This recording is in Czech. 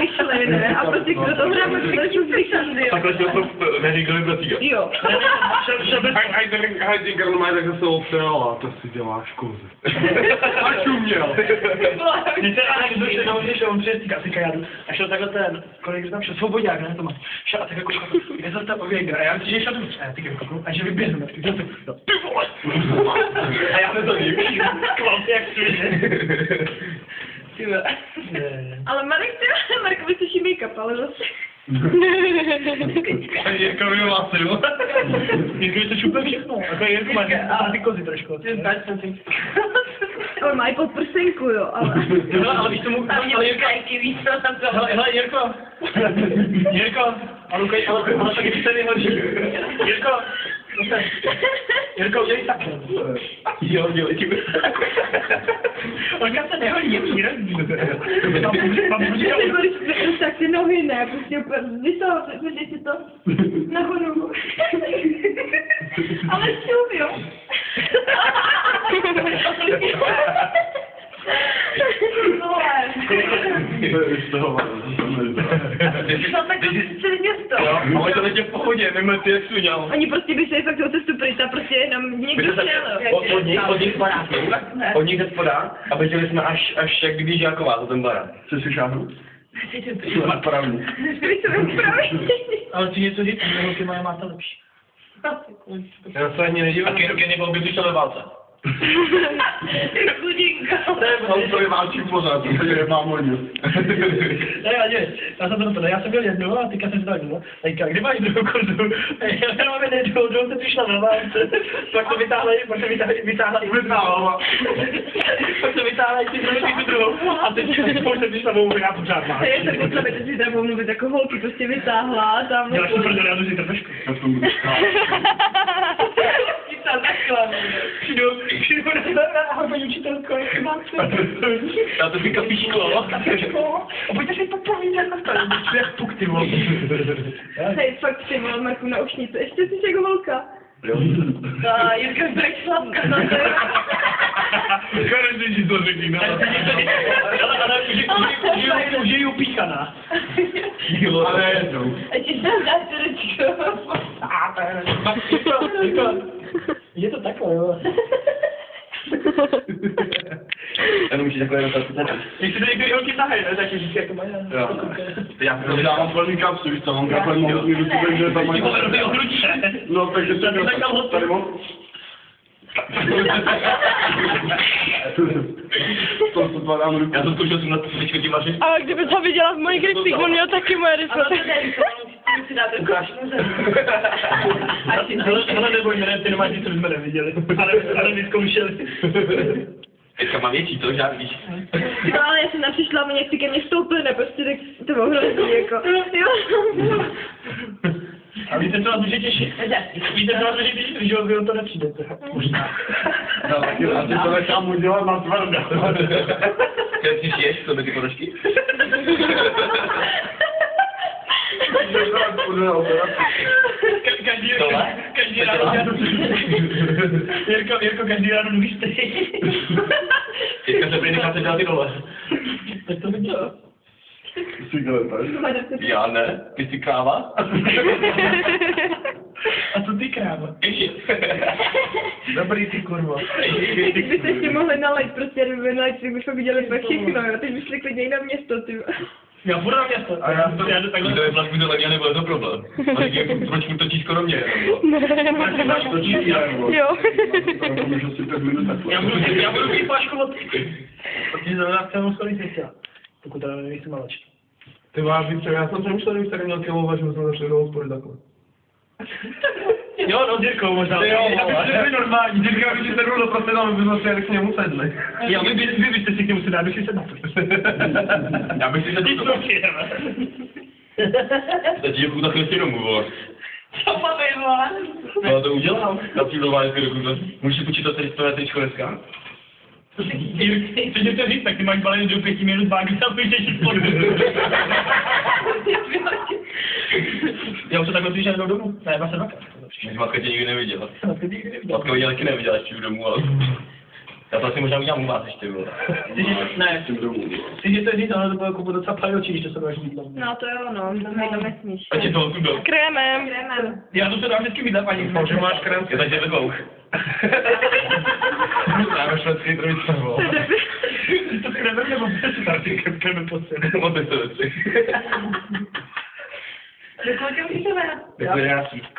přišli, ne? A prostě kdo to hrál, tak to jsou přišli. Takhle jsme to neříkali týga. Jo. Heidegger má tak se opřel a to si děláš kozy. A čuměl. Víte, ale když se dohodli, že on přijde z kajádu a šel takhle ten, kolik tam šel, svobodák, ne, to má. Šel a takhle koukal, kde se tam oběh a já myslím, že šel do a já ty koukal, a že vyběhnu, ty to ty vole. A já to vím, kvalty jak vole. Ale Marek, ty, se make-up, ale zase. Jirka mi vlasy, jo? Jirko, to šupe všechno, jako Jirko má a ty kozy trošku. On má i podprsenku, jo, ale... No, ale víš tomu, ale Jirko, hele, hele, Jirko, Jirko, a Lukaj, ale, ale taky ty se nejhorší. Jirko, zase, Jirko, udělej takhle. Jo, dělej ti. Olga se nehodí, je výrazný. Tam, tam Ty říkal, budeš tak ty nohy, ne, prostě to, protože si to nahoru. Ale čum, jo. Z toho No tak to město. Ale to teď v pohodě, víme ty jak suňal. Oni prostě by šli fakt o cestu pryč a prostě jenom někdo šel. Od, od nich, od nich baráku, od nich a běželi jsme až, až jak když Žáková, to ten barák. Co si šáhnu? Máš pravdu. Vy to vypraví. ale ty něco říct, že holky moje máte lepší. Já se ani nedívám. A Kiro Kenny byl by přišel ve válce. To je válčí pořád, protože nemá možnost. Ne, já, ne, já jsem to já jsem byl jednou a teďka jsem se dal jednou. Teďka, kdy máš druhou kurzu? Já mám jen jednou, druhou jsem přišla na válce. Pak to vytáhla, pak to vytáhla, vytáhla i Vytáhla. Pak to vytáhla i ty druhou, ty druhou. A teď už jsem přišla domů, já pořád mám. Já jsem potřeba, že si tam mluvit jako holky prostě vytáhla tam... Děláš to prdel, já jdu si trošku. Já jsem budu. Tam takhle. Přijdu, přijdu na paní učitelko, jak máte? Já to říká píško. A pojďte si popovídat na to, jak puk ty vole. Hej, fakt ty vole, Marku, naušnice, ještě jsi jako holka. Jo. A Jirka je tak slavka na. Konečně ti to řekni, no. Ale, ale už je- ji upíchaná. Ale jednou. A ti se dá srdečko. Je to takhle, jo. Já nemůžu takhle jenom tak Jak si to některý holky tahají, ne? Tak je vždycky jako mají. Jo. Já Protože já mám plný kapsu, víš co, mám kapel mohl mi ruku, že tam mají... No, takže jsem měl Tak tam ho- tady mám... To se tvádám ruku. Já jsem zkoušel jsem na to tím vařit. A kdyby to viděla v mojí gripích, on měl taky moje rychle. Ale, ale neboj ne, ty nemáš nic, co jsme neviděli. Ale, ale vyzkoušeli. Teďka má větší, to žádný. víš. No ale já jsem napřišla, mě ty ke mně vstoupily, ne, prostě tak to bylo hrozný, jako. Jo. A víte, co vás může těšit? Víte, co vás může těšit, když vy o to nepřijdete. Možná. No, taky, a ty to nechám udělat na tvrdo. Jak si žiješ, co by ty ponožky? Ka- Každý, Tohle? každý To ráno dělám. Jirko, Jirko, každý ráno mluvíš ty. Teďka se prý necháte dělat ty dole. Tak to viděl. Cigareta. Já ne, ty jsi kráva? A co ty kráva? Dobrý ty kurva. Teď byste ještě mohli nalejt, prostě kdyby nalejt, tak bychom viděli všechno, jo. Teď by šli klidně i na město, ty. Já budu na město. A já to- já jdu takhle. To je vlastně levně, nebo je to problém. A teď je, proč mu točí skoro mě? Máš to čistý, nebo? Jo. Můžu si pět minut takhle. Já budu, já budu mít flašku vodky. Protože zrovna chci mu schodit světla. Pokud teda nejsem. Ty máš víc, já jsem přemýšlel, když tady měl kilovat, že jsme začali do hospody takhle. Jo, no s Jirkou možná. Ty jo, Já bych- to je normální, vždycky když se jdu prostě tam, aby jsme si jak k němu sedli. Jo, vy, vy, vy byste si k němu sedli, abych si sedl. Já bych si Ty to to přijeme. Teď je chuta chvíli domů, vole. Co máme, vole? No já to udělám. Já přijdu do války dokud Můžeš si počítat teď to je teďko dneska? Jirk, co tě to říct, tak ty máš balený do pěti minut bágy půjdeš jít spolu. Já už to takhle přišel domů. Ne, vlastně dvakrát. Když matka tě nikdy neviděla. To nikdy neviděl. Matka mě taky neviděla, až přijdu domů, ale... Já to asi možná udělám u vás ještě, bylo. Ty, ne, ty, že to říct, ale to bylo jako docela pajočí, když to se budeš mít. No to jo, no, to mi to nesmíš. A ti to tu do. Krémem. Krémem. Já to se dám vždycky mít na paní. Že máš krém Je to tě dlouh. Já švédský trvit samo. Ty to kremem nebo bez starty kremem pod sebe. Moc to věci. Do